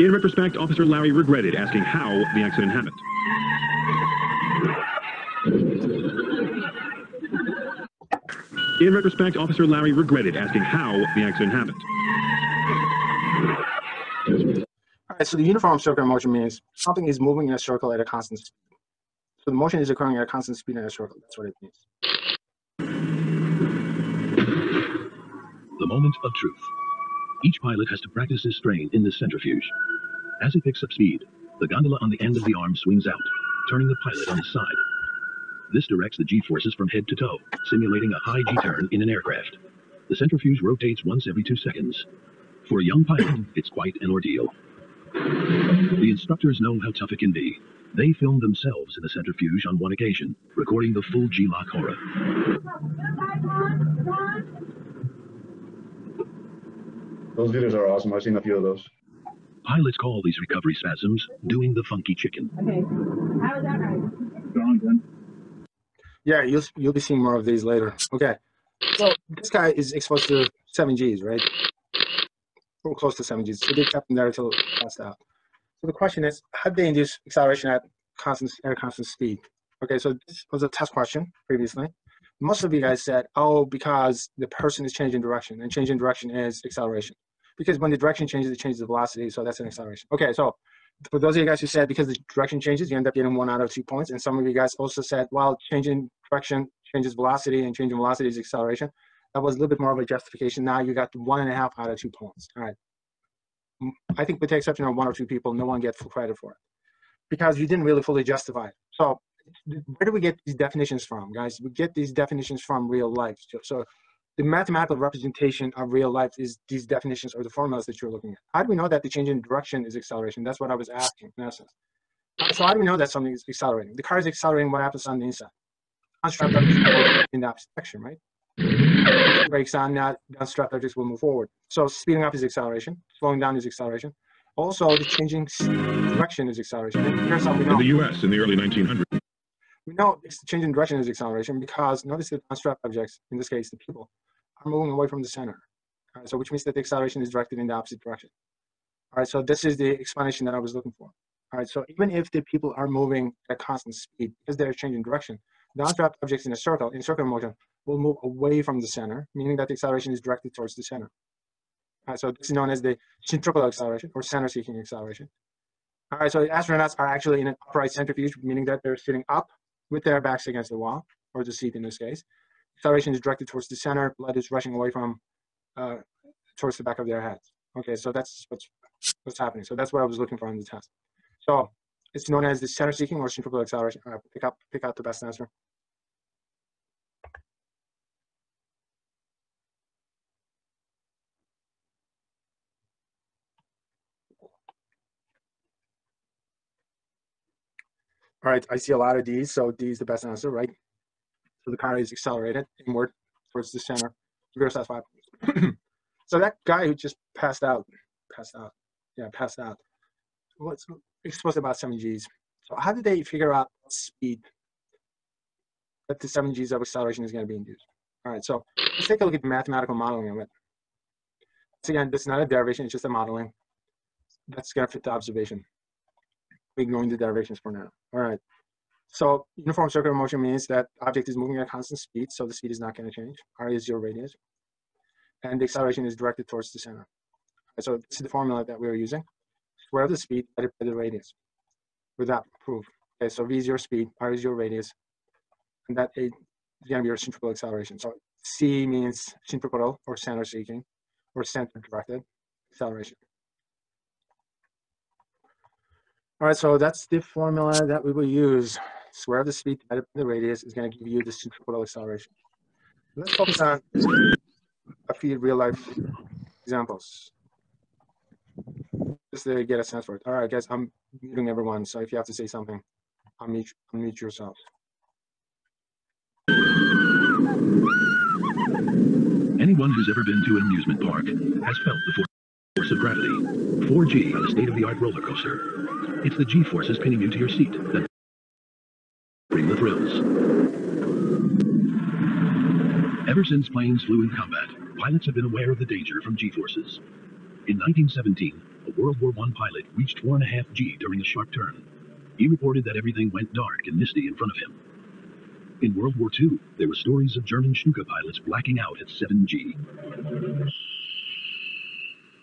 In retrospect, Officer Larry regretted asking how the accident happened. In retrospect, Officer Larry regretted asking how the accident happened. All right, so the uniform circular motion means something is moving in a circle at a constant speed. So the motion is occurring at a constant speed in a circle. That's what it means. The moment of truth. Each pilot has to practice his strain in this centrifuge. As it picks up speed, the gondola on the end of the arm swings out, turning the pilot on his side. This directs the G-forces from head to toe, simulating a high G-turn in an aircraft. The centrifuge rotates once every two seconds. For a young pilot, it's quite an ordeal. The instructors know how tough it can be. They filmed themselves in the centrifuge on one occasion, recording the full G-LOC horror. Those videos are awesome. I've seen a few of those. Pilots call these recovery spasms doing the funky chicken. Okay, how is that right? Yeah, you'll you'll be seeing more of these later. Okay, so this guy is exposed to seven Gs, right? Or close to seven Gs. So they kept him there until passed out. So the question is, how do they induce acceleration at constant at constant speed? Okay, so this was a test question previously. Most of you guys said, oh, because the person is changing direction, and changing direction is acceleration. Because when the direction changes, it changes the velocity, so that's an acceleration. Okay, so for those of you guys who said because the direction changes, you end up getting one out of two points. And some of you guys also said, well, changing direction changes velocity and changing velocity is acceleration. That was a little bit more of a justification. Now you got one and a half out of two points. All right. Mm, I think with the exception of one or two people, no one gets full credit for it because you didn't really fully justify it. So where do we get these definitions from, guys? We get these definitions from real life. So, the mathematical representation of real life is these definitions or the formulas that you're looking at. How do we know that the change in direction is acceleration? That's what I was asking in essence. So how do we know that something is accelerating? The car is accelerating what happens on the inside. Unstrapped objects in the opposite direction, right? Brakes on, now unstrapped objects will move forward. So speeding up is acceleration, slowing down is acceleration. Also, the changing direction is acceleration. Here's how we know. In the U.S. in the early 1900s. We know this change in direction is acceleration because notice that unstrapped objects, in this case the people, are moving away from the center. Right, so which means that the acceleration is directed in the opposite direction. All right, so this is the explanation that I was looking for. All right, so even if the people are moving at constant speed because they're changing direction, the unstrapped objects in a circle, in circular motion, will move away from the center, meaning that the acceleration is directed towards the center. All right, so this is known as the centripetal acceleration or center-seeking acceleration. All right, so the astronauts are actually in an upright centrifuge, meaning that they're sitting up with their backs against the wall, or the seat in this case. Acceleration is directed towards the center, blood is rushing away from uh, towards the back of their heads. Okay, so that's what's what's happening. So that's what I was looking for in the test. So it's known as the center seeking or centripetal acceleration. Right, pick up pick out the best answer. All right, I see a lot of D's, so D is the best answer, right? So the car is accelerated inward towards the center. Reverse S5. so that guy who just passed out, passed out, yeah, passed out. What's exposed about seven G's. So how did they figure out speed that the seven G's of acceleration is going to be induced? All right, so let's take a look at the mathematical modeling of it. So again, this is not a derivation, it's just a modeling. That's going to fit the observation ignoring the derivations for now. All right. So uniform circular motion means that object is moving at constant speed, so the speed is not going to change. R is your radius. And the acceleration is directed towards the center. Right, so this is the formula that we are using. Square of the speed divided by the radius. With that proof. Okay, so V is your speed, R is your radius, and that is going to be your centripetal acceleration. So C means centripetal or center seeking or center directed acceleration. All right, so that's the formula that we will use. Square of the speed divided by the radius is going to give you the centripetal acceleration. Let's focus on a few real life examples. Just to get a sense for it. All right, guys, I'm muting everyone, so if you have to say something, unmute, unmute yourself. Anyone who's ever been to an amusement park has felt the force of gravity. 4G on a state-of-the-art roller coaster. It's the G-forces pinning you to your seat that bring the thrills. Ever since planes flew in combat, pilots have been aware of the danger from G-forces. In 1917, a World War I pilot reached 4.5 G during a sharp turn. He reported that everything went dark and misty in front of him. In World War II, there were stories of German Stuka pilots blacking out at 7G.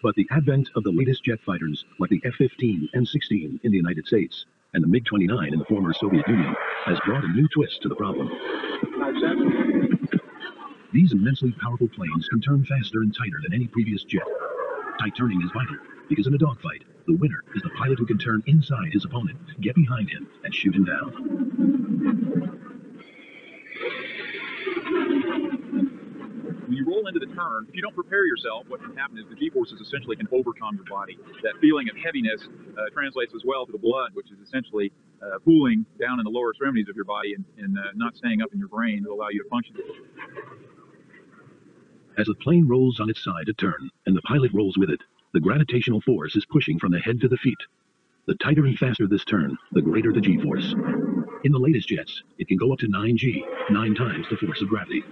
But the advent of the latest jet fighters, like the F 15 and 16 in the United States and the MiG 29 in the former Soviet Union, has brought a new twist to the problem. These immensely powerful planes can turn faster and tighter than any previous jet. Tight turning is vital because in a dogfight, the winner is the pilot who can turn inside his opponent, get behind him, and shoot him down. You roll into the turn, if you don't prepare yourself, what can happen is the G-forces essentially can overcome your body. That feeling of heaviness uh, translates as well to the blood, which is essentially uh, pooling down in the lower extremities of your body and, and uh, not staying up in your brain to allow you to function. As the plane rolls on its side to turn, and the pilot rolls with it, the gravitational force is pushing from the head to the feet. The tighter and faster this turn, the greater the g-force. In the latest jets, it can go up to 9g, nine times the force of gravity.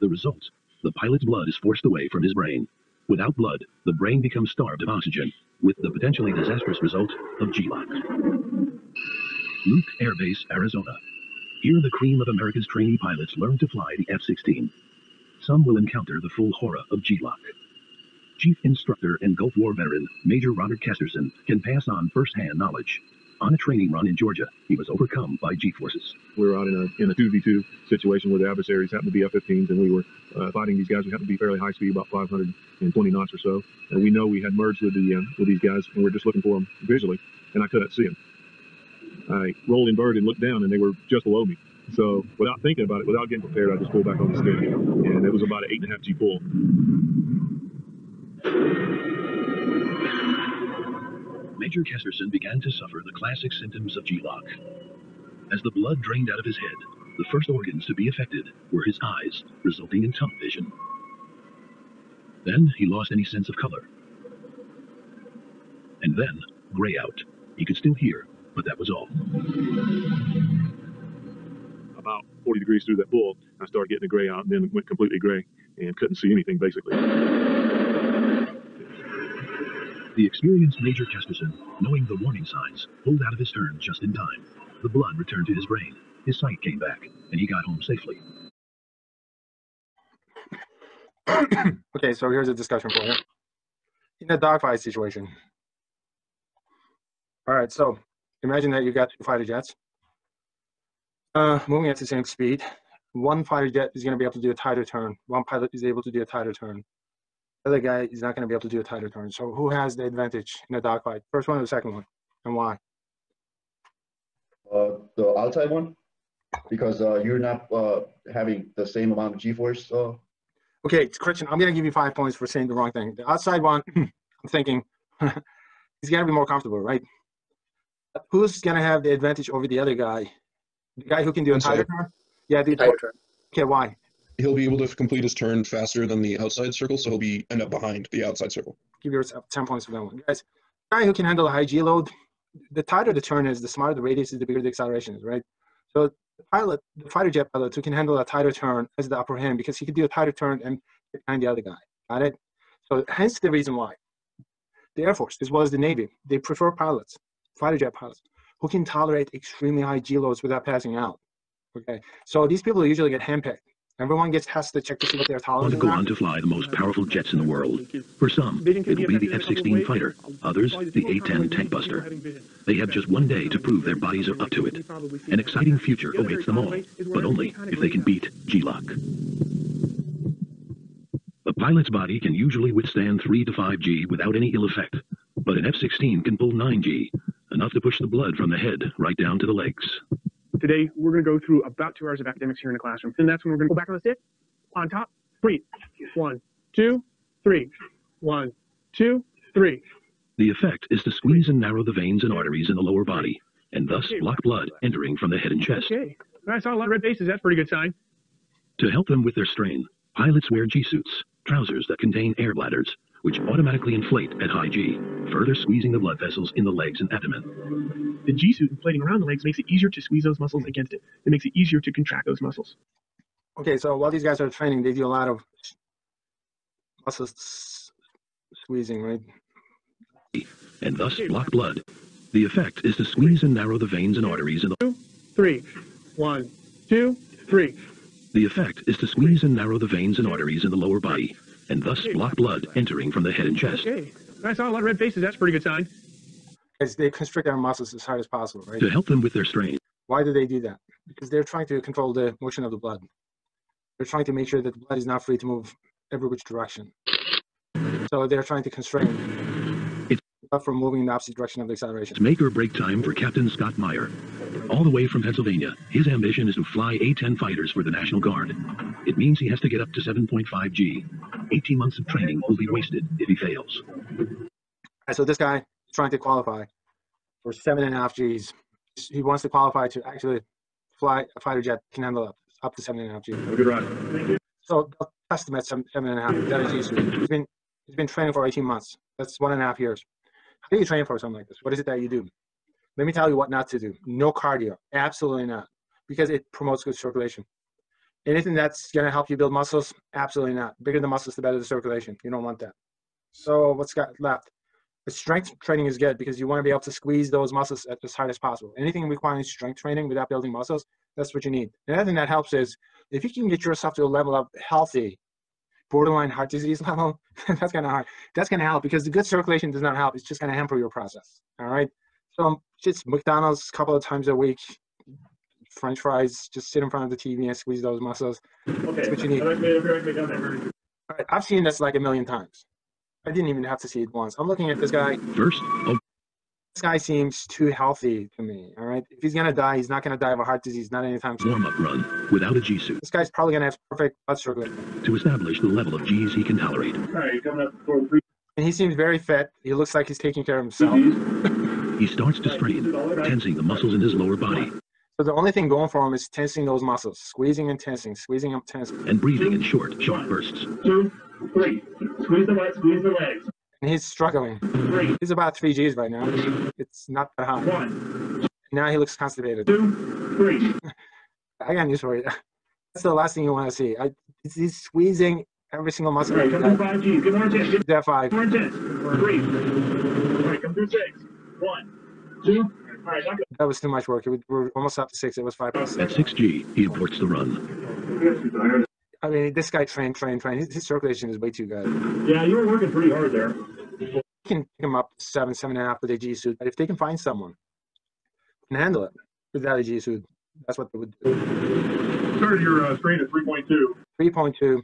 The result, the pilot's blood is forced away from his brain. Without blood, the brain becomes starved of oxygen, with the potentially disastrous result of G-LOC. Luke Air Base, Arizona. Here the cream of America's trainee pilots learn to fly the F-16. Some will encounter the full horror of G-LOC. Chief Instructor and Gulf War veteran Major Robert Kesterson can pass on first-hand knowledge. On a training run in Georgia, he was overcome by G-forces. We were out in a in a 2v2 situation where the adversaries happened to be F-15s, and we were uh, fighting these guys who happened to be fairly high speed, about 520 knots or so. And we know we had merged with the uh, with these guys, and we are just looking for them visually, and I couldn't see them. I rolled inverted and looked down, and they were just below me. So without thinking about it, without getting prepared, I just pulled back on the stick, and it was about an eight and a half G pull. Major Kesterson began to suffer the classic symptoms of G-LOC. As the blood drained out of his head, the first organs to be affected were his eyes, resulting in tunnel vision. Then he lost any sense of color. And then, gray out. He could still hear, but that was all. About 40 degrees through that pull, I started getting the gray out, and then went completely gray and couldn't see anything basically. The experienced Major Kesterson, knowing the warning signs, pulled out of his turn just in time. The blood returned to his brain. His sight came back, and he got home safely. okay, so here's a discussion you. In a dogfight situation. All right, so imagine that you got two fighter jets uh, moving at the same speed. One fighter jet is going to be able to do a tighter turn. One pilot is able to do a tighter turn other guy is not going to be able to do a tighter turn. So who has the advantage in a dogfight? First one or the second one, and why? Uh, the outside one, because uh, you're not uh, having the same amount of G-force. Uh, okay, Christian, I'm going to give you five points for saying the wrong thing. The outside one, I'm thinking he's going to be more comfortable, right? Who's going to have the advantage over the other guy? The guy who can do a tighter turn? Yeah, the tighter turn. Okay, why? He'll be able to complete his turn faster than the outside circle, so he'll be end up behind the outside circle. Give yourself 10 points for that one. Guys, guy who can handle a high G load, the tighter the turn is, the smaller the radius is, the bigger the acceleration is, right? So the pilot, the fighter jet pilot who can handle a tighter turn has the upper hand because he can do a tighter turn and behind the other guy. Got it? So hence the reason why. The Air Force, as well as the Navy, they prefer pilots, fighter jet pilots, who can tolerate extremely high G loads without passing out. Okay, so these people usually get handpicked Everyone gets tested to check to see what their tolerance Want to go on to fly the most powerful jets in the world. For some, it will be the F-16 fighter. Others, the A-10 tank buster. They have just one day to prove their bodies are up to it. An exciting future awaits them all, but only if they can beat G-LOC. A pilot's body can usually withstand 3 to 5 G without any ill effect, but an F-16 can pull 9 G, enough to push the blood from the head right down to the legs. Today, we're going to go through about two hours of academics here in the classroom. And that's when we're going to go back on the stick, on top, breathe. One, two, three. One, two, three. The effect is to squeeze and narrow the veins and arteries in the lower body, and thus block blood entering from the head and chest. Okay. I saw a lot of red faces. That's a pretty good sign. To help them with their strain, pilots wear G-suits, trousers that contain air bladders, which automatically inflate at high G, further squeezing the blood vessels in the legs and abdomen. The G suit inflating around the legs makes it easier to squeeze those muscles against it. It makes it easier to contract those muscles. Okay, so while these guys are training, they do a lot of muscle squeezing, right? and thus block blood. The effect is to squeeze and narrow the veins and arteries in the Three. One, two, three. The effect is to squeeze and narrow the veins and arteries in the lower body, and thus block blood entering from the head and chest. Okay. I saw a lot of red faces. That's a pretty good sign. Is they constrict their muscles as hard as possible, right? To help them with their strain, Why do they do that? Because they're trying to control the motion of the blood. They're trying to make sure that the blood is not free to move every which direction. So they're trying to constrain It's- blood from moving in the opposite direction of the acceleration. it's make or break time for Captain Scott Meyer. All the way from Pennsylvania, his ambition is to fly A-10 fighters for the National Guard. It means he has to get up to 7.5 G. 18 months of training will be wasted if he fails. So this guy is trying to qualify for seven and a half Gs. He wants to qualify to actually fly a fighter jet can handle up, up to seven and a half Gs. Have a good ride. So they'll test him at seven, seven and a half. That is suit. He's been he's been training for 18 months. That's one and a half years. How do you train for something like this? What is it that you do? Let me tell you what not to do. No cardio. Absolutely not. Because it promotes good circulation. Anything that's gonna help you build muscles, absolutely not. Bigger the muscles, the better the circulation. You don't want that. So what's got left? The strength training is good because you want to be able to squeeze those muscles as hard as possible. Anything requiring strength training without building muscles, that's what you need. Another thing that helps is if you can get yourself to a level of healthy, borderline heart disease level, that's gonna hard. That's gonna help because the good circulation does not help. It's just gonna hamper your process. All right. So just McDonald's a couple of times a week, French fries. Just sit in front of the TV and squeeze those muscles. That's what you need. All right. I've seen this like a million times. I didn't even have to see it once. I'm looking at this guy. First, oh, This guy seems too healthy to me. All right. If he's gonna die, he's not gonna die of a heart disease. Not anytime soon. warm-up run without a G suit This guy's probably gonna have perfect blood circulation. to establish the level of Gs he can tolerate. All right, coming up for. And he seems very fit. He looks like he's taking care of himself. He starts to strain, tensing the muscles in his lower body So the only thing going for him is tensing those muscles, squeezing and tensing, squeezing and tensing. and breathing in short, sharp bursts. Two, three. Squeeze the legs, squeeze the legs. And he's struggling. Three, He's about three G's right now. It's not that high. one, Now he looks constipated. two, three. I got news for you. That's the last thing you want to see. I, he's- he's squeezing every single muscle. All right, Right, come through five G's. Get more intense. Get that five. more intense. Three. All right, come through six. One, two. All right, That was too much work. It would- We're almost up to six. It was five plus At six. 6G, he aborts the run. I mean, this guy trained, trained, trained. His, his circulation is way too good. Yeah, you were working pretty hard there. You can pick him up seven, seven and a half with a G suit. But if they can find someone who can handle it without a G suit, that's what they would do. Started your uh, strain at 3.2, 3.2 is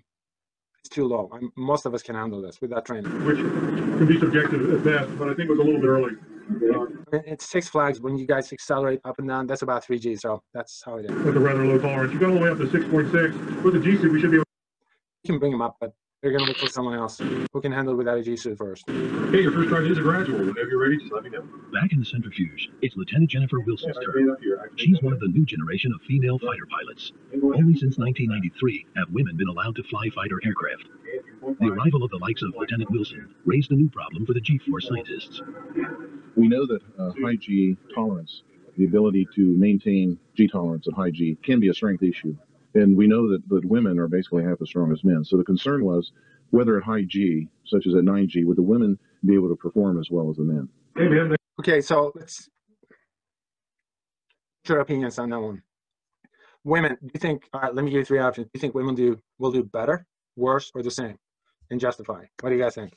too low. i most of us can handle this without training. which can be subjective at best, but I think it was a little bit early. I mean, It's Six Flags. When you guys accelerate up and down, that's about 3G. So that's how it is. With a rather low tolerance. You got all the way up to 6.6. With the G suit, we should be able You can bring them up, but they're going to look for someone else who can handle it without a G suit first. Okay, your first charge is a gradual. Whenever you're ready, just let me know. Back in the centrifuge, it's Lieutenant Jennifer Wilson's Yeah, turn. right up here. I can- She's one of the new generation of female fighter pilots. Only since 1993 have women been allowed to fly fighter aircraft. The arrival of the likes of Lieutenant Wilson raised a new problem for the G-Force scientists. We know that uh, high G tolerance, the ability to maintain G tolerance at high G, can be a strength issue. And we know that, that women are basically half as strong as men. So the concern was whether at high G, such as at 9G, would the women be able to perform as well as the men? Okay, so let's your opinions on that one. Women, do you think? All right, let me give you three options. Do you think women do will do better, worse, or the same? And justify. What do you guys think?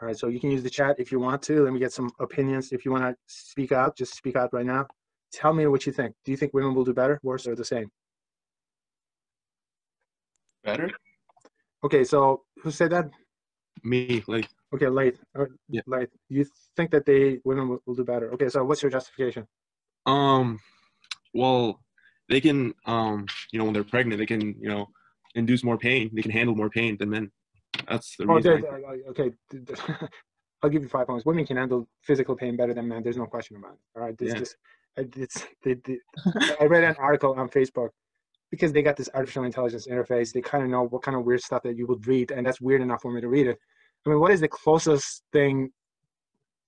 All right, so you can use the chat if you want to. Let me get some opinions. If you want to speak out, just speak out right now. Tell me what you think. Do you think women will do better, worse, or the same? Better? Okay, so who said that? Me, like, Okay, late. Yeah. Late. You think that they women will, will do better? Okay, so what's your justification? um, well, they can, um, you know, when they're pregnant, they can, you know, induce more pain. They can handle more pain than men. That's the Oh, reason. there, okay. I'll give you five points. Women can handle physical pain better than men. There's no question about it. All right. This, Yeah. this, I- it's, they, they, I read an article on Facebook because they got this artificial intelligence interface. They kind of know what kind of weird stuff that you would read, and that's weird enough for me to read it. I mean, what is the closest thing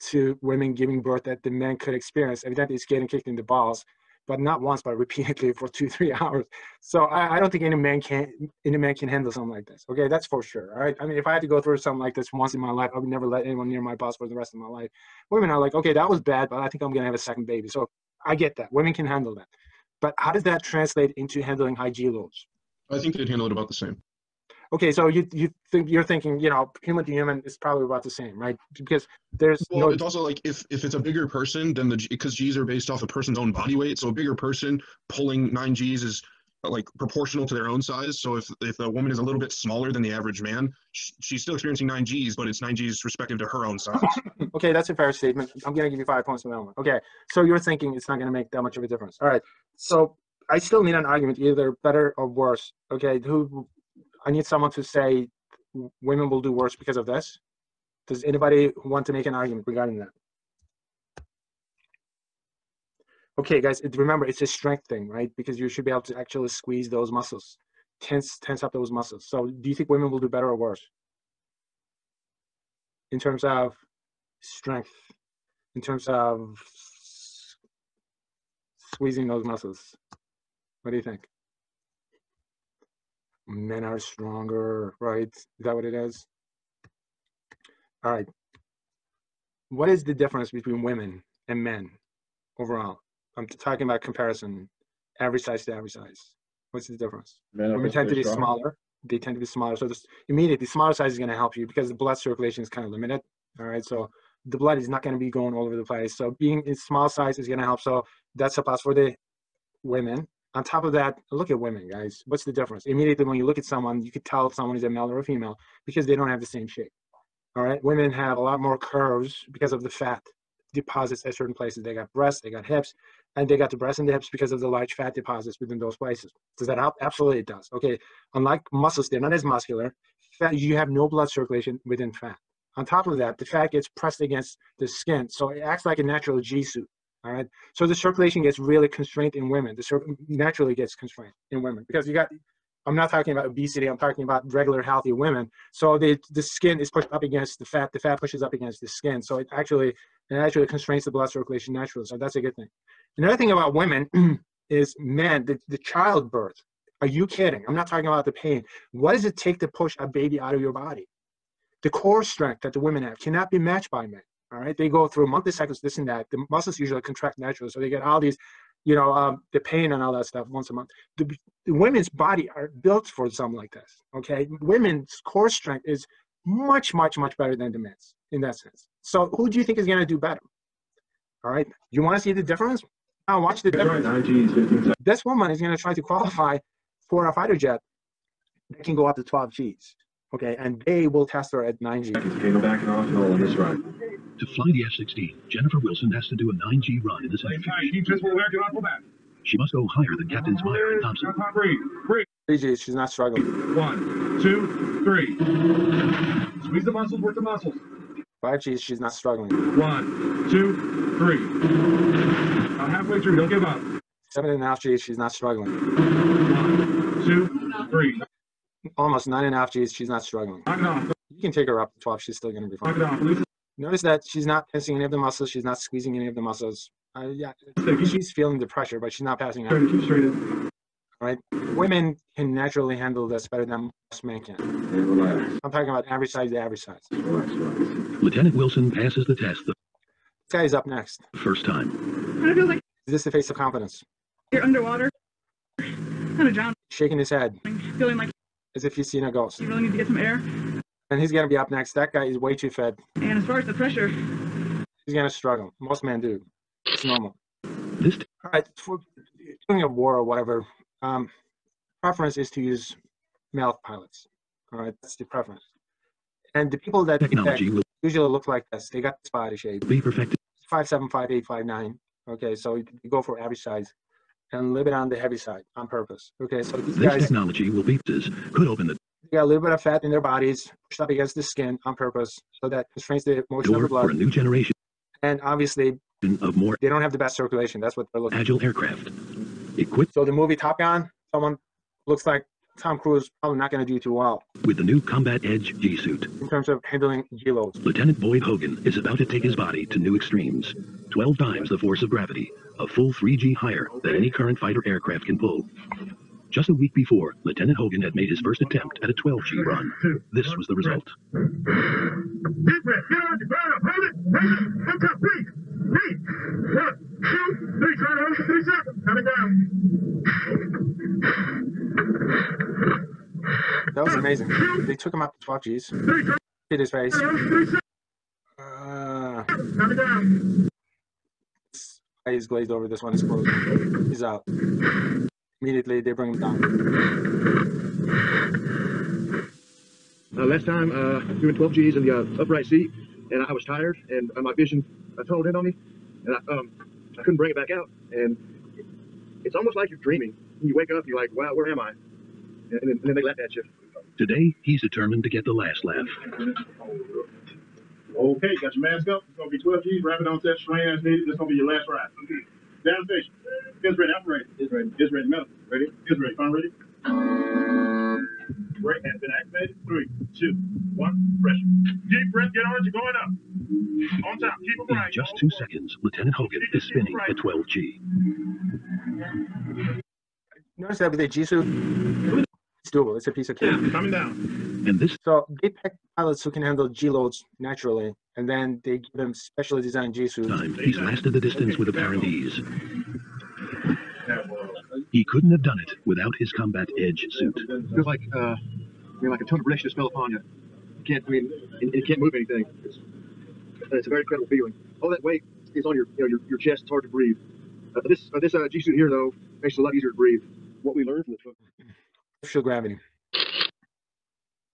to women giving birth that the men could experience? Evidently, it's getting kicked in the balls. But not once, but repeatedly for two, three hours. So I, I don't think any man can any man can handle something like this. Okay, that's for sure. All right. I mean, if I had to go through something like this once in my life, I would never let anyone near my boss for the rest of my life. Women are like, okay, that was bad, but I think I'm gonna have a second baby. So I get that. Women can handle that. But how does that translate into handling high G loads? I think they'd handle it about the same. Okay, so you you think you're thinking, you know, human to human is probably about the same, right? Because there's Well, no it's also like if if it's a bigger person, then the because G's are based off a person's own body weight. So a bigger person pulling nine G's is uh, like proportional to their own size. So if if a woman is a little bit smaller than the average man, sh- she's still experiencing nine G's, but it's nine G's respective to her own size. okay, that's a fair statement. I'm gonna give you five points for that one. Okay, so you're thinking it's not gonna make that much of a difference. All right, so I still need an argument, either better or worse. Okay, who? I need someone to say women will do worse because of this. Does anybody want to make an argument regarding that? Okay, guys, remember it's a strength thing, right? Because you should be able to actually squeeze those muscles, tense, tense up those muscles. So, do you think women will do better or worse in terms of strength, in terms of squeezing those muscles? What do you think? Men are stronger, right? Is that what it is? All right. What is the difference between women and men overall? I'm talking about comparison, average size to average size. What's the difference? Men Women tend to be strong. smaller. They tend to be smaller. So this immediately, smaller size is going to help you because the blood circulation is kind of limited. All right. So the blood is not going to be going all over the place. So being in small size is going to help. So that's a plus for the women. On top of that, look at women, guys. What's the difference? Immediately, when you look at someone, you could tell if someone is a male or a female because they don't have the same shape. All right. Women have a lot more curves because of the fat deposits at certain places. They got breasts, they got hips, and they got the breasts and the hips because of the large fat deposits within those places. Does that help? Absolutely, it does. Okay. Unlike muscles, they're not as muscular. Fat, you have no blood circulation within fat. On top of that, the fat gets pressed against the skin, so it acts like a natural G suit. All right. So the circulation gets really constrained in women. The cir- naturally gets constrained in women because you got. I'm not talking about obesity. I'm talking about regular healthy women. So the the skin is pushed up against the fat. The fat pushes up against the skin. So it actually it actually constrains the blood circulation naturally. So that's a good thing. Another thing about women is men. The, the childbirth. Are you kidding? I'm not talking about the pain. What does it take to push a baby out of your body? The core strength that the women have cannot be matched by men. All right, they go through monthly cycles, this and that. The muscles usually contract naturally, so they get all these, you know, um, the pain and all that stuff once a month. The, the women's body are built for something like this. Okay, women's core strength is much, much, much better than the men's in that sense. So, who do you think is going to do better? All right, you want to see the difference? Now, watch the difference. This woman is going to try to qualify for a fighter jet that can go up to 12 Gs. Okay, and they will test her at 9 Gs. Okay, go back and off on this run. To fly the F-16, Jennifer Wilson has to do a 9G run in the centrifuge. She must go higher than Captains Meyer and Thompson. Three Gs, she's not struggling. One, two, three. Squeeze the muscles, work the muscles. Five Gs, she's not struggling. One, two, three. About halfway through, don't give up. Seven and a half Gs, she's not struggling. One, two, three. Almost nine and a half Gs, she's not struggling. Knock it off. You can take her up to 12, she's still going to be Knock fine. it off. Release Notice that she's not tensing any of the muscles, she's not squeezing any of the muscles. Uh, yeah, she's feeling the pressure, but she's not passing out. it. Keep straight. Right? Women can naturally handle this better than most men can. I'm talking about average size to average size. Lieutenant Wilson passes the test the guy is up next. first time. Kind of feels like Is this the face of confidence? you're underwater, kind of drowning, Shaking his head feeling like as if he's seen a ghost. you really need to get some air. And he's going to be up next. That guy is way too fed. And as far as the pressure, He's going to struggle. Most men do. It's normal. This All right, for doing a war or whatever, um, preference is to use male pilots. All right, that's the preference. And the people that technology will usually look like this, they got this body shape. be perfected. Five seven, five eight, five nine. Okay, so you you go for average size and a little bit on the heavy side on purpose. Okay, so these This guys technology will be this could open the they got a little bit of fat in their bodies pushed up against the skin on purpose, so that constrains the motion of door the for a new generation And obviously, of more they don't have the best circulation. That's what they're looking. agile aircraft. Equipped So the movie Top Gun, someone looks like Tom Cruise probably not going to do too well With the new Combat Edge G suit, in terms of handling G loads. Lieutenant Boyd Hogan is about to take his body to new extremes. 12 times the force of gravity, a full 3G higher than any current fighter aircraft can pull. Just a week before, Lieutenant Hogan had made his first attempt at a 12G run. This was the result. That was amazing. They took him up to 12 Gs. Hit his face. Uh, eyes glazed over. This one is closed. He's out. Immediately, they bring him down. Uh, last time, uh, doing 12 Gs in the uh, upright seat, and I was tired, and uh, my vision uh, toned in on me, and I, um, I couldn't bring it back out. And it's almost like you're dreaming. You wake up, you're like, wow, where am I? And, then, and then they laugh at you. Today, he's determined to get the last laugh. Okay, got your mask up. It's gonna be 12 G's. Rapid onset strain as needed. This is gonna be your last ride. Okay. Down station. Is ready. I'm ready. Is ready. Is ready. Medical. Ready. Is ready. Phone ready. Brake has been activated. Three, two, one. Pressure. Deep breath. Get on it. You're going up. On top. Keep it In right. just two seconds, Lieutenant Hogan is spinning the 12G. Notice that with the G suit, it's doable. It's a piece of cake. Yeah, Coming down. And this So they pick pilots who can handle G loads naturally, and then they give them specially designed G suits. time, he's lasted the distance with apparent ease. He couldn't have done it without his Combat Edge suit. feels like, uh, I mean, like a ton of pressure just fell upon you. You can't, I mean, and, and you can't move anything. It's, it's a very incredible feeling. All that weight is on your, you know, your, your chest. It's hard to breathe. Uh, this uh, this uh, G suit here, though, makes it a lot easier to breathe. What we learned from the Artificial gravity.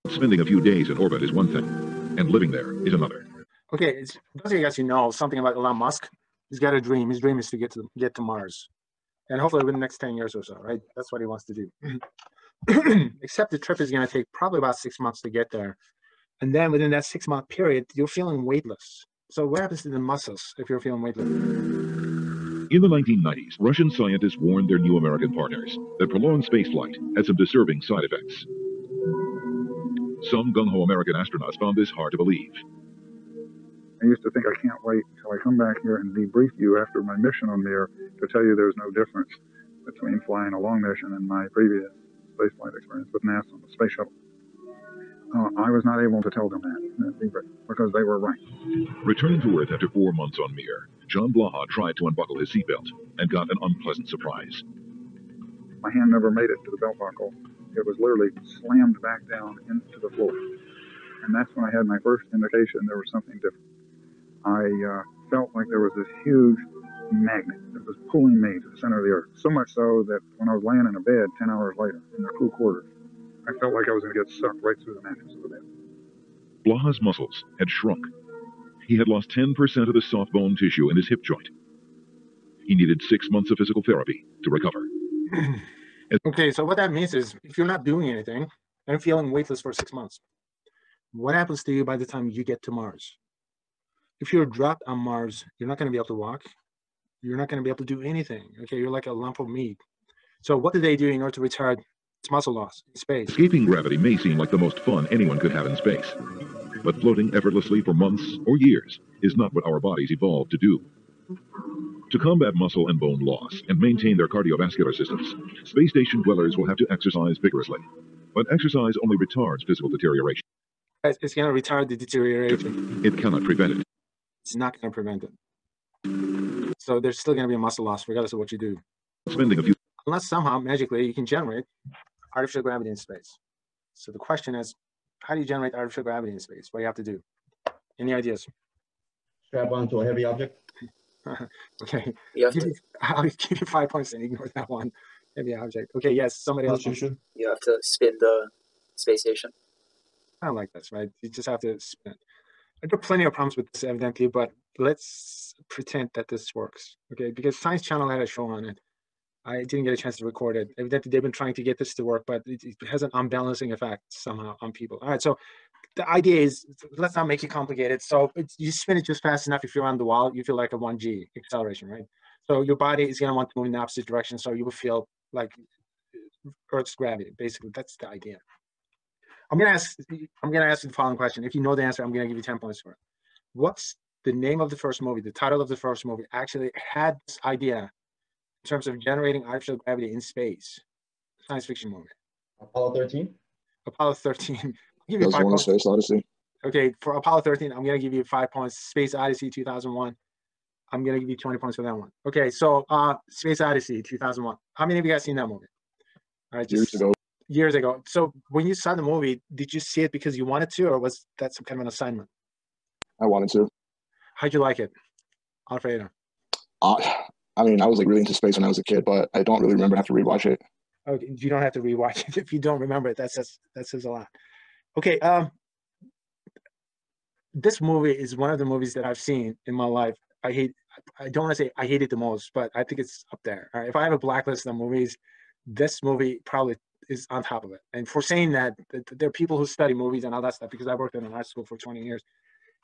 Spending a few days in orbit is one thing, and living there is another. Okay, it's, those of you guys who know something about Elon Musk, he's got a dream. His dream is to get to get to Mars, and hopefully within the next ten years or so, right? That's what he wants to do. Except the trip is going to take probably about six months to get there, and then within that six month period, you're feeling weightless. So what happens to the muscles if you're feeling weightless? In the 1990s, Russian scientists warned their new American partners that prolonged spaceflight had some disturbing side effects. Some gung ho American astronauts found this hard to believe. I used to think I can't wait until I come back here and debrief you after my mission on Mir to tell you there's no difference between flying a long mission and my previous spaceflight experience with NASA on the space shuttle. Uh, I was not able to tell them that uh, because they were right. Returning to Earth after four months on Mir, John Blaha tried to unbuckle his seatbelt and got an unpleasant surprise. My hand never made it to the belt buckle. It was literally slammed back down into the floor. And that's when I had my first indication there was something different. I uh, felt like there was this huge magnet that was pulling me to the center of the earth. So much so that when I was laying in a bed 10 hours later in the cool quarters, I felt like I was going to get sucked right through the mattress of the bed. Blaha's muscles had shrunk. He had lost 10% of the soft bone tissue in his hip joint. He needed six months of physical therapy to recover. Okay, so what that means is if you're not doing anything and feeling weightless for six months, what happens to you by the time you get to Mars? If you're dropped on Mars, you're not going to be able to walk. You're not going to be able to do anything. Okay, you're like a lump of meat. So what do they do in order to retard its muscle loss in space? Escaping gravity may seem like the most fun anyone could have in space, but floating effortlessly for months or years is not what our bodies evolved to do. To combat muscle and bone loss and maintain their cardiovascular systems, space station dwellers will have to exercise vigorously. But exercise only retards physical deterioration. It's it's going to retard the deterioration. It cannot prevent it. It's not going to prevent it. So there's still going to be a muscle loss regardless of what you do. Spending a few unless somehow magically you can generate artificial gravity in space. So the question is, how do you generate artificial gravity in space? What do you have to do? Any ideas? Strap onto a heavy object. okay. You have Give to- I'll give you five points and ignore that one. Heavy object. Okay, yes, somebody else. You have to spin the space station. I don't like this, right? You just have to spin. There are plenty of problems with this, evidently, but let's pretend that this works, okay? Because Science Channel had a show on it. I didn't get a chance to record it. Evidently, they've been trying to get this to work, but it, it has an unbalancing effect somehow on people. All right, so the idea is let's not make it complicated. So you spin it just fast enough. If you're on the wall, you feel like a 1G acceleration, right? So your body is going to want to move in the opposite direction. So you will feel like Earth's gravity. Basically, that's the idea. I'm gonna ask. I'm gonna ask you the following question. If you know the answer, I'm gonna give you 10 points for it. What's the name of the first movie? The title of the first movie actually had this idea in terms of generating artificial gravity in space. Science fiction movie. Apollo 13. Apollo 13. I'll give you That five the one points. Space Odyssey. Okay, for Apollo 13, I'm gonna give you five points. Space Odyssey 2001. I'm gonna give you 20 points for that one. Okay, so uh, Space Odyssey 2001. How many of you guys seen that movie? All right, Years ago. Years ago. So when you saw the movie, did you see it because you wanted to, or was that some kind of an assignment? I wanted to. How'd you like it, Alfredo? Uh, I mean, I was like really into space when I was a kid, but I don't really remember. I have to rewatch it. Okay, you don't have to rewatch it if you don't remember it. That says that says a lot. Okay, um, this movie is one of the movies that I've seen in my life. I hate. I don't want to say I hate it the most, but I think it's up there. All right, if I have a blacklist of movies, this movie probably is on top of it. And for saying that, th- there are people who study movies and all that stuff because I worked in an art school for 20 years,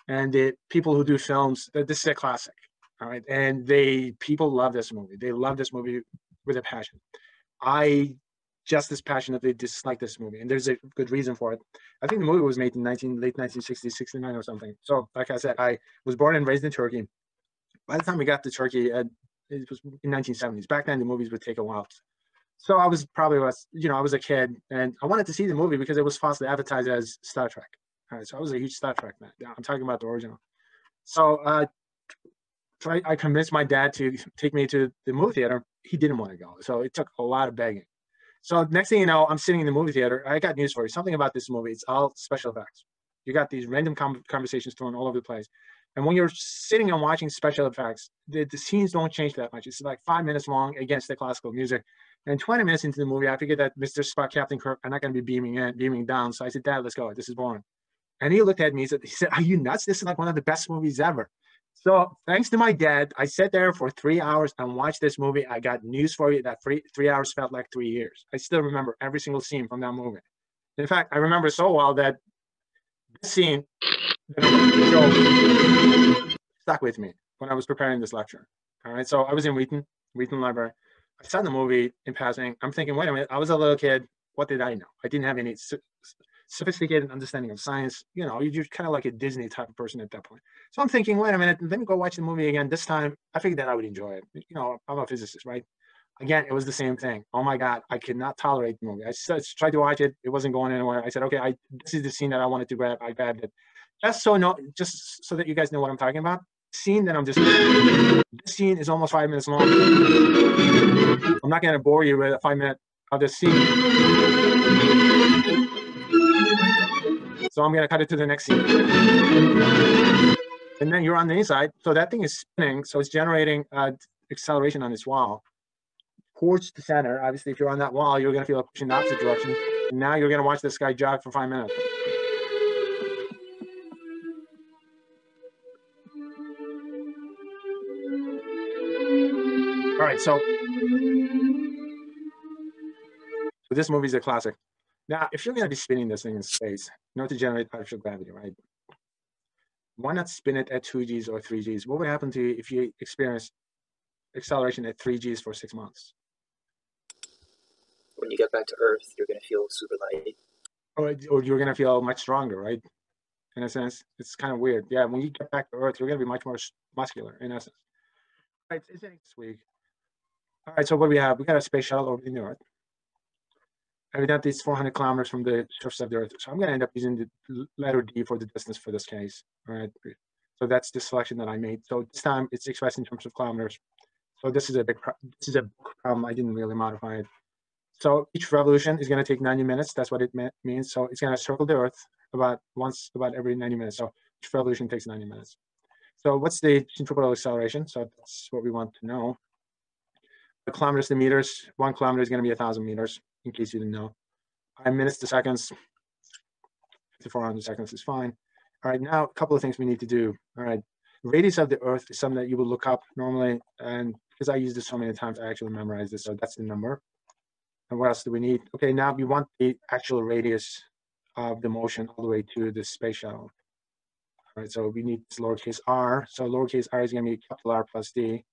and it, people who do films. This is a classic. All right, and they people love this movie. They love this movie with a passion. I just as passionately dislike this movie, and there's a good reason for it. I think the movie was made in 19 late 1960s, 69 or something. So, like I said, I was born and raised in Turkey. By the time we got to Turkey, uh, it was in 1970s. Back then, the movies would take a while. So I was probably was you know I was a kid, and I wanted to see the movie because it was falsely advertised as Star Trek. All right, so I was a huge Star Trek fan. I'm talking about the original. So uh, I, convinced my dad to take me to the movie theater. He didn't want to go, so it took a lot of begging. So next thing you know, I'm sitting in the movie theater. I got news for you. Something about this movie. It's all special effects. You got these random conversations thrown all over the place. And when you're sitting and watching special effects, the, the scenes don't change that much. It's like five minutes long against the classical music. And 20 minutes into the movie, I figured that Mr. Spock, Captain Kirk, are not going to be beaming in, beaming down. So I said, Dad, let's go. This is boring. And he looked at me. He said, he said, Are you nuts? This is like one of the best movies ever. So thanks to my dad, I sat there for three hours and watched this movie. I got news for you. That three three hours felt like three years. I still remember every single scene from that movie. In fact, I remember so well that this scene stuck with me when I was preparing this lecture. All right, so I was in Wheaton, Wheaton Library. I saw the movie in passing. I'm thinking, wait a minute, I was a little kid. What did I know? I didn't have any so- sophisticated understanding of science. You know, you're kind of like a Disney type of person at that point. So I'm thinking, wait a minute, let me go watch the movie again. This time, I figured that I would enjoy it. You know, I'm a physicist, right? Again, it was the same thing. Oh my God, I could not tolerate the movie. I just tried to watch it. It wasn't going anywhere. I said, okay, I this is the scene that I wanted to grab. I grabbed it. Just so no, just so that you guys know what I'm talking about. Scene that I'm just. This scene is almost five minutes long. I'm not going to bore you with a five minute of this scene. So I'm going to cut it to the next scene. And then you're on the inside. So that thing is spinning. So it's generating uh, acceleration on this wall towards the center. Obviously, if you're on that wall, you're going to feel a pushing in the opposite direction. And now you're going to watch this guy jog for five minutes. Right, so so this movie is a classic. Now, if you're going to be spinning this thing in space in order to generate artificial gravity, right? Why not spin it at 2Gs or 3Gs? What would happen to you if you experience acceleration at 3Gs for six months? When you get back to Earth, you're going to feel super light. Or, or you're going to feel much stronger, right? In a sense, it's kind of weird. Yeah, when you get back to Earth, you're going to be much more muscular, in essence. Right, it's next week. All right, so what do we have? We got a space shuttle in the Earth. Evidently, it's 400 kilometers from the surface of the Earth. So I'm going to end up using the letter D for the distance for this case. All right. So that's the selection that I made. So this time it's expressed in terms of kilometers. So this is a big, this is a problem. I didn't really modify it. So each revolution is going to take 90 minutes. That's what it means. So it's going to circle the Earth about once, about every 90 minutes. So each revolution takes 90 minutes. So what's the centripetal acceleration? So that's what we want to know. Kilometers to meters, one kilometer is going to be a thousand meters, in case you didn't know. Five minutes to seconds, 5400 seconds is fine. All right, now a couple of things we need to do. All right, radius of the Earth is something that you will look up normally, and because I use this so many times, I actually memorized this, so that's the number. And what else do we need? Okay, now we want the actual radius of the motion all the way to the space shuttle. All right, so we need this lowercase r. So lowercase r is going to be capital R plus d.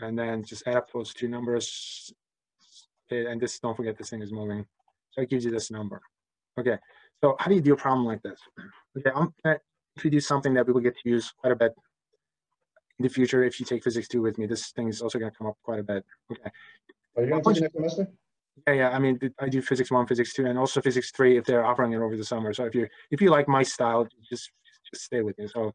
And then just add up those two numbers. And this, don't forget this thing is moving. So it gives you this number. Okay, so how do you do a problem like this? Okay, I'm gonna introduce something that we will get to use quite a bit in the future if you take physics two with me. This thing is also gonna come up quite a bit. Okay. Are you gonna teach next semester? Yeah, yeah. I mean, I do physics one, physics two, and also physics three if they're offering it over the summer. So if you if you like my style, just just stay with me. So,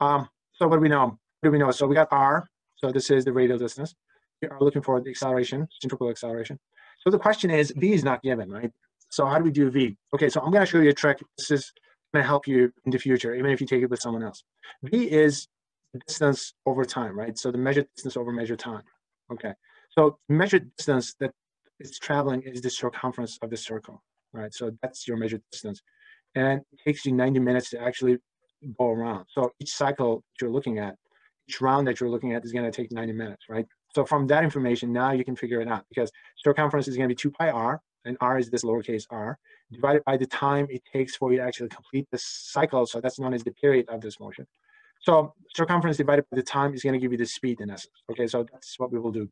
um, so what do we know? What do we know? So we got r. So this is the radial distance. We are looking for the acceleration, centripetal acceleration. So the question is, v is not given, right? So how do we do v? Okay, so I'm going to show you a trick. This is going to help you in the future, even if you take it with someone else. v is distance over time, right? So the measured distance over measured time. Okay, so measured distance that it's traveling is the circumference of the circle, right? So that's your measured distance. And it takes you 90 minutes to actually go around. So each cycle you're looking at, each round that you're looking at is going to take 90 minutes, right? So from that information, now you can figure it out because circumference is going to be 2 pi r, and r is this lowercase r, divided by the time it takes for you to actually complete this cycle. So that's known as the period of this motion. So circumference divided by the time is going to give you the speed in essence. Okay, so that's what we will do.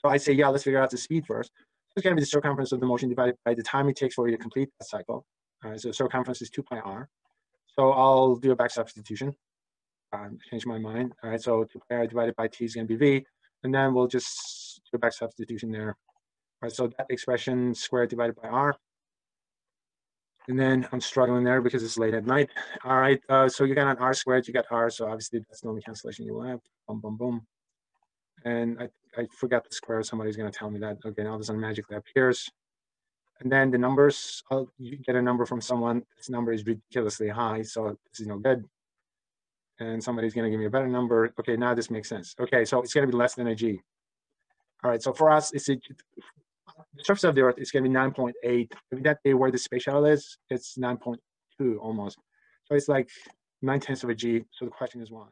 So I say, yeah, let's figure out the speed first. It's going to be the circumference of the motion divided by the time it takes for you to complete that cycle. All right, so circumference is 2 pi r. So I'll do a back substitution. Um, change my mind. All right, so 2 pi r divided by t is going to be v. And then we'll just do back substitution there. All right, so that expression squared divided by r. And then I'm struggling there because it's late at night. All right, uh, so you got an r squared, you got r, so obviously that's the only cancellation you will have. Boom, boom, boom. And I, I forgot the square, somebody's gonna tell me that. Okay, now this one magically appears. And then the numbers, I'll, you get a number from someone, this number is ridiculously high, so this is no good. And somebody's gonna give me a better number. Okay, now this makes sense. Okay, so it's gonna be less than a g. All right, so for us, it's a, the surface of the Earth is going to be 9.8. I mean, that day where the space shuttle is, it's 9.2 almost. So it's like nine tenths of a G. So the question is why?